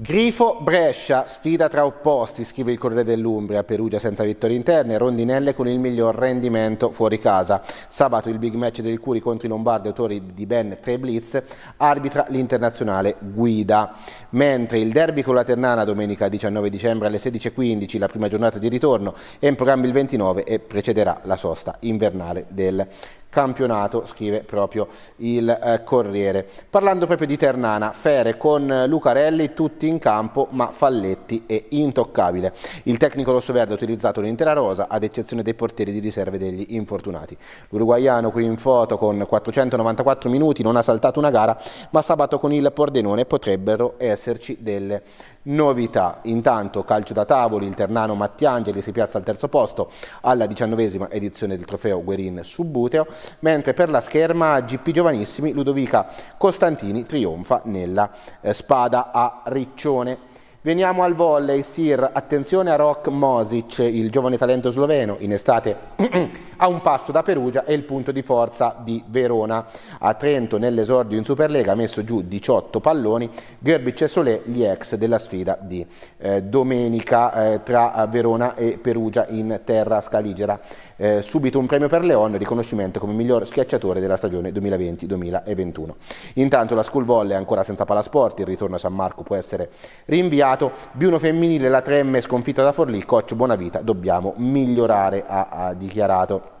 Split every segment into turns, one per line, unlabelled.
Grifo Brescia, sfida tra opposti, scrive il Corriere dell'Umbria, Perugia senza vittorie interne, Rondinelle con il miglior rendimento fuori casa. Sabato il big match del Curi contro i Lombardi, autori di ben tre blitz, arbitra l'internazionale Guida. Mentre il derby con la Ternana domenica 19 dicembre alle 16.15, la prima giornata di ritorno, è in programma il 29 e precederà la sosta invernale del campionato, scrive proprio il eh, Corriere. Parlando proprio di Ternana, Fere con Lucarelli tutti in campo ma Falletti è intoccabile. Il tecnico rossoverde ha utilizzato l'intera rosa ad eccezione dei portieri di riserve degli infortunati. L'uruguaiano qui in foto con 494 minuti non ha saltato una gara ma sabato con il Pordenone potrebbero esserci delle novità. Intanto calcio da tavoli, il Ternano Mattiangeli si piazza al terzo posto alla diciannovesima edizione del trofeo Guerin Subbuteo mentre per la scherma GP Giovanissimi Ludovica Costantini trionfa nella eh, spada a Riccione. Veniamo al volley, Sir, attenzione a Rok Mosic, il giovane talento sloveno, in estate a un passo da Perugia e il punto di forza di Verona. A Trento nell'esordio in Superlega ha messo giù 18 palloni, Gerbic e Solé gli ex della sfida di eh, domenica eh, tra Verona e Perugia in terra scaligera. Eh, subito un premio per Leon, riconoscimento come miglior schiacciatore della stagione 2020-2021. Intanto la school volley è ancora senza palasport, il ritorno a San Marco può essere rinviato sbagliato, Biuno femminile, la Tremme sconfitta da Forlì, coach Buonavita, dobbiamo migliorare, ha, ha dichiarato.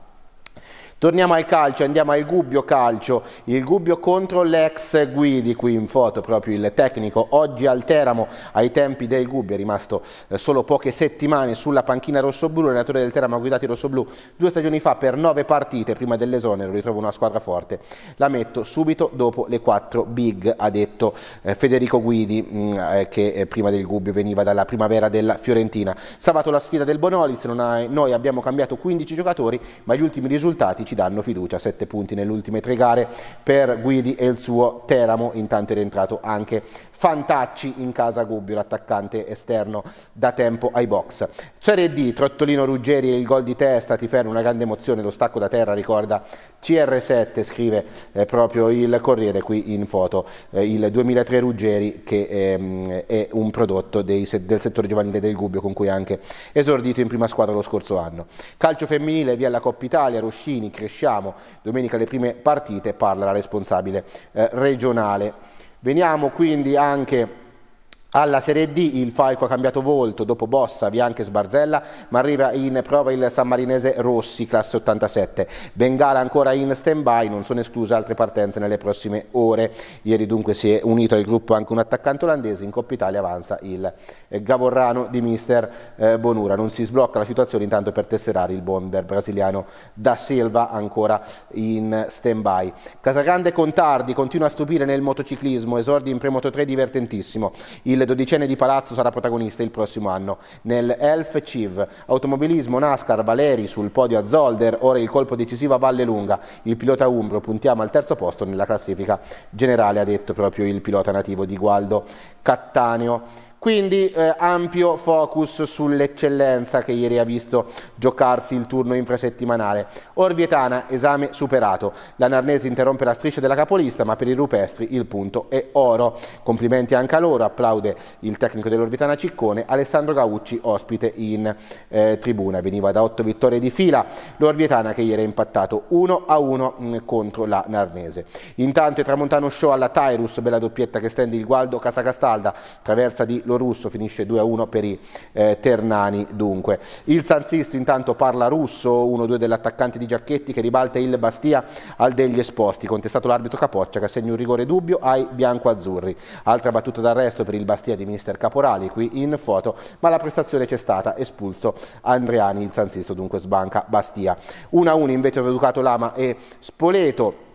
Torniamo al calcio, andiamo al Gubbio calcio, il Gubbio contro l'ex Guidi, qui in foto proprio il tecnico, oggi al Teramo, ai tempi del Gubbio, è rimasto eh, solo poche settimane sulla panchina rossoblù, l'allenatore del Teramo ha guidato i rossoblù due stagioni fa per nove partite, prima dell'esonero ritrovo una squadra forte, la metto subito dopo le quattro big, ha detto eh, Federico Guidi, mm, eh, che prima del Gubbio veniva dalla primavera della Fiorentina. Sabato la sfida del Bonolis, ha, noi abbiamo cambiato 15 giocatori, ma gli ultimi risultati ci danno fiducia, sette punti nelle ultime tre gare per Guidi e il suo Teramo, intanto è rientrato anche Fantacci in casa Gubbio, l'attaccante esterno da tempo ai box. Serie D, Trottolino Ruggeri e il gol di testa, ti ferma una grande emozione, lo stacco da terra ricorda CR7, scrive eh, proprio il Corriere qui in foto, eh, il 2003 Ruggeri che ehm, è un prodotto dei, del settore giovanile del Gubbio con cui ha anche esordito in prima squadra lo scorso anno. Calcio femminile, via la Coppa Italia, Roscini, Cresciano, Vediamo domenica le prime partite, parla la responsabile eh, regionale. Veniamo quindi anche alla Serie D il Falco ha cambiato volto dopo Bossa, Bianchi e Sbarzella, ma arriva in prova il sammarinese Rossi, classe 87. Bengala ancora in stand-by, non sono escluse altre partenze nelle prossime ore. Ieri dunque si è unito al gruppo anche un attaccante olandese, in Coppa Italia avanza il eh, Gavorrano di mister eh, Bonura. Non si sblocca la situazione intanto per tesserare il bomber brasiliano da Silva ancora in stand-by. Casagrande Contardi continua a stupire nel motociclismo, esordi in Premoto 3 divertentissimo. Il il dodicenne di Palazzo sarà protagonista il prossimo anno. Nel Elf Civ, automobilismo NASCAR, Valeri sul podio a Zolder, ora il colpo decisivo a Valle Lunga. Il pilota Umbro, puntiamo al terzo posto nella classifica generale, ha detto proprio il pilota nativo di Gualdo Cattaneo. Quindi eh, ampio focus sull'eccellenza che ieri ha visto giocarsi il turno infrasettimanale. Orvietana, esame superato. La Narnese interrompe la striscia della capolista, ma per i rupestri il punto è oro. Complimenti anche a loro, applaude il tecnico dell'Orvietana Ciccone, Alessandro Gaucci, ospite in eh, tribuna. Veniva da otto vittorie di fila l'Orvietana che ieri ha impattato 1 a 1 mh, mm, contro la Narnese. Intanto è tramontano show alla Tyrus, bella doppietta che stende il Gualdo Casacastalda, traversa di lo russo finisce 2-1 per i eh, Ternani dunque. Il San Sisto intanto parla russo, 1-2 dell'attaccante di Giacchetti che ribalta il Bastia al degli esposti, contestato l'arbitro Capoccia che assegna un rigore dubbio ai bianco-azzurri. Altra battuta d'arresto per il Bastia di Mister Caporali qui in foto, ma la prestazione c'è stata, espulso Andreani, il San Sisto dunque sbanca Bastia. 1-1 invece tra Ducato Lama e Spoleto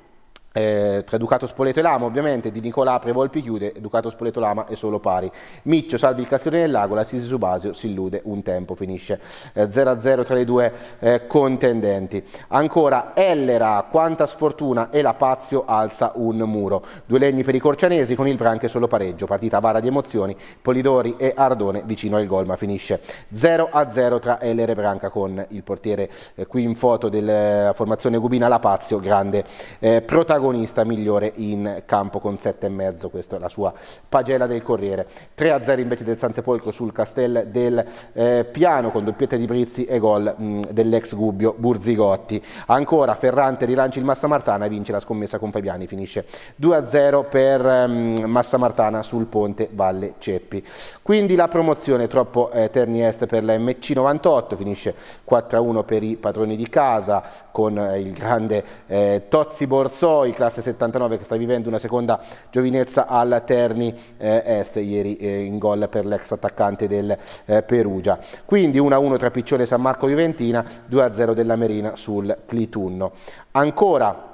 eh, tra Ducato Spoleto e Lama ovviamente di Nicolà Prevolpi chiude Ducato Spoleto Lama è solo pari. Miccio salvi il Castione del Lago la Sisi Subasio si illude un tempo finisce. Eh, 0-0 tra i due eh, contendenti. Ancora Ellera quanta sfortuna e la Pazio alza un muro. Due legni per i corcianesi con il Branche solo pareggio. Partita vara di emozioni Polidori e Ardone vicino al gol ma finisce 0-0 tra Ellera e Branca con il portiere eh, qui in foto della formazione Gubina la Pazio grande eh, protagonista protagonista migliore in campo con 7,5, questa è la sua pagella del Corriere. 3-0 invece del San Sepolcro sul Castel del eh, Piano con doppietta di Brizzi e gol dell'ex Gubbio Burzigotti. Ancora Ferrante rilancia il Massa Martana e vince la scommessa con Fabiani, finisce 2-0 per um, Massa Martana sul ponte Valle Ceppi. Quindi la promozione troppo eh, Terni Est per la MC 98, finisce 4-1 per i padroni di casa con eh, il grande eh, Tozzi Borsoi, classe 79 che sta vivendo una seconda giovinezza al Terni eh, Est, ieri eh, in gol per l'ex attaccante del eh, Perugia. Quindi 1-1 tra Piccione e San Marco Juventina, 2-0 della Merina sul Clitunno. Ancora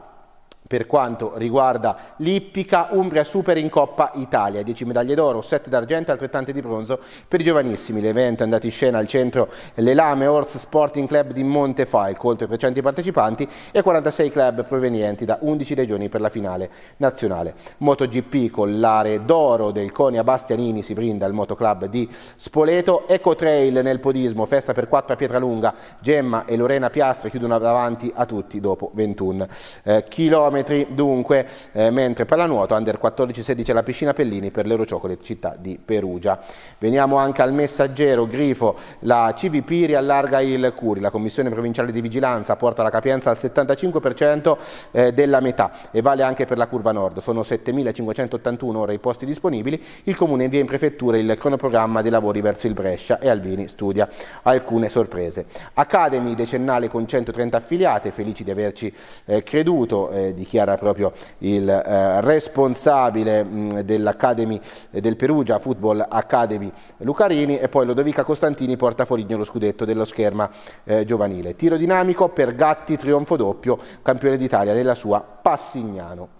per quanto riguarda l'Ippica, Umbria super in Coppa Italia, 10 medaglie d'oro, 7 d'argento e altrettante di bronzo per i giovanissimi. L'evento è andato in scena al centro Le Lame Horse Sporting Club di Montefalco, oltre 300 partecipanti e 46 club provenienti da 11 regioni per la finale nazionale. MotoGP con l'are d'oro del Conia Bastianini si brinda al motoclub di Spoleto, Ecotrail nel podismo, festa per 4 a Pietralunga, Gemma e Lorena Piastre chiudono davanti a tutti dopo 21 eh, chilometri. Dunque, eh, mentre pallanuoto under 14-16 alla piscina Pellini per l'Eurociocolate città di Perugia. Veniamo anche al messaggero Grifo, la CVP riallarga il Curi, la Commissione Provinciale di Vigilanza porta la capienza al 75% eh, della metà e vale anche per la curva nord, sono 7.581 ore i posti disponibili, il Comune invia in prefettura il cronoprogramma dei lavori verso il Brescia e Alvini studia alcune sorprese. Academy decennale con 130 affiliate, felici di averci eh, creduto, eh, di dichiara proprio il eh, responsabile mm, dell'Academy eh, del Perugia Football Academy Lucarini e poi Lodovica Costantini porta fuori lo scudetto dello scherma eh, giovanile. Tiro dinamico per Gatti, trionfo doppio, campione d'Italia della sua Passignano.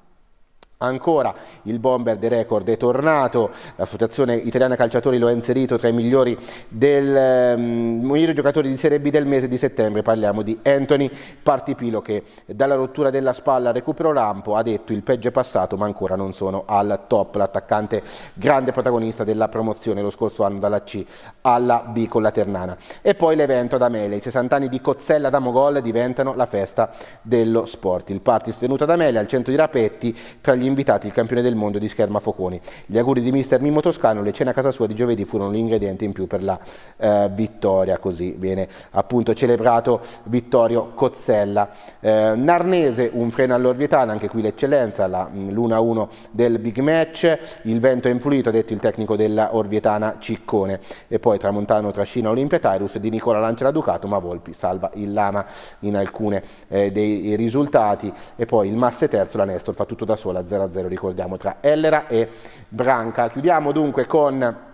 Ancora il bomber dei record è tornato, l'associazione italiana calciatori lo ha inserito tra i migliori, del, um, migliori giocatori di Serie B del mese di settembre, parliamo di Anthony Partipilo che dalla rottura della spalla al recupero lampo ha detto il peggio è passato ma ancora non sono al top, l'attaccante grande protagonista della promozione lo scorso anno dalla C alla B con la Ternana. E poi l'evento ad Amelia, i 60 anni di Cozzella da Mogol diventano la festa dello sport, il party sostenuto ad Amelia al centro di Rapetti tra gli invitati il campione del mondo di Scherma Foconi. Gli auguri di mister Mimmo Toscano, le cene a casa sua di giovedì furono l'ingrediente in più per la eh, vittoria, così viene appunto celebrato Vittorio Cozzella. Eh, Narnese, un freno all'Orvietana, anche qui l'eccellenza, l'1-1 del big match, il vento è influito, ha detto il tecnico della Orvietana Ciccone, e poi Tramontano trascina Olimpia Tyrus, di Nicola lancia la Ducato, ma Volpi salva il Lama in alcune eh, dei risultati, e poi il Masse terzo, la Nestor fa tutto da sola, 0 0 ricordiamo tra Ellera e Branca. Chiudiamo dunque con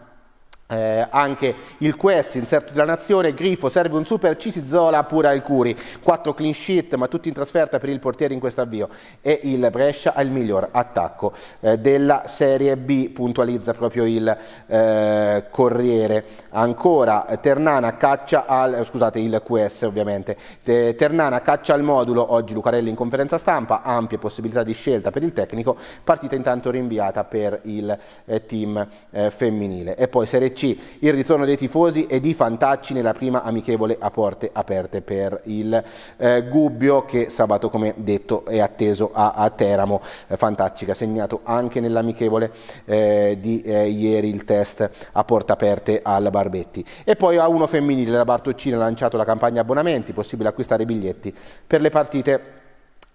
eh, anche il quest inserto della nazione Grifo serve un super Cisizola pure al Curi. 4 clean sheet ma tutti in trasferta per il portiere in questo avvio. E il Brescia ha il miglior attacco eh, della Serie B puntualizza proprio il eh, Corriere. Ancora Ternana caccia al scusate il QS ovviamente. Ternana caccia al modulo oggi Lucarelli in conferenza stampa ampie possibilità di scelta per il tecnico partita intanto rinviata per il eh, team eh, femminile. E poi Serie C, il ritorno dei tifosi e di Fantacci nella prima amichevole a porte aperte per il eh, Gubbio che sabato come detto è atteso a, a Teramo. Eh, Fantacci che ha segnato anche nell'amichevole eh, di eh, ieri il test a porte aperte al Barbetti. E poi a uno femminile, la Bartoccina ha lanciato la campagna abbonamenti, possibile acquistare biglietti per le partite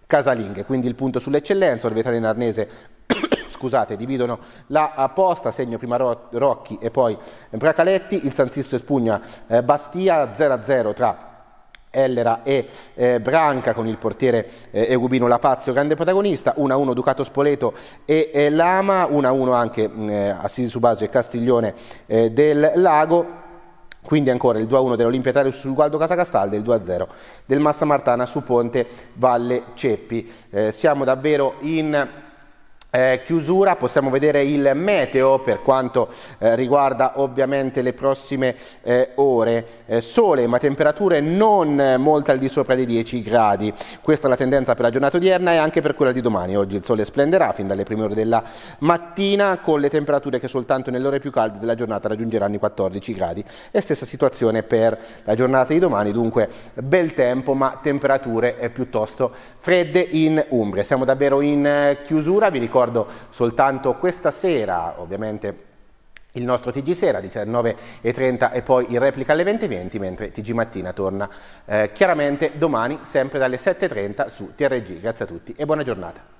casalinghe, quindi il punto sull'eccellenza, Orvetare in Arnese scusate, dividono la posta, segno prima Rocchi e poi Bracaletti, il San Sisto espugna eh, Bastia 0-0 tra Ellera e eh, Branca con il portiere eh, Eugubino Lapazio, grande protagonista, 1-1 Ducato Spoleto e eh, Lama, 1-1 anche mm, eh, Assisi Subasio e Castiglione eh, del Lago, quindi ancora il 2-1 dell'Olimpia Italia su Gualdo Casacastaldo e il 2-0 del Massa Martana su Ponte Valle Ceppi. Eh, siamo davvero in Eh, chiusura possiamo vedere il meteo per quanto eh, riguarda ovviamente le prossime eh, ore. Eh, sole ma temperature non molto al di sopra dei 10 gradi. Questa è la tendenza per la giornata odierna e anche per quella di domani. Oggi il sole splenderà fin dalle prime ore della mattina. Con le temperature che soltanto nelle ore più calde della giornata raggiungeranno i 14 gradi. E stessa situazione per la giornata di domani. Dunque bel tempo ma temperature eh, piuttosto fredde in Umbria. Siamo davvero in eh, chiusura. Vi ricordo ricordo soltanto questa sera, ovviamente il nostro TG Sera 19.30 e poi in replica alle 20.20 mentre TG Mattina torna eh, chiaramente domani sempre dalle 7.30 su TRG. Grazie a tutti e buona giornata.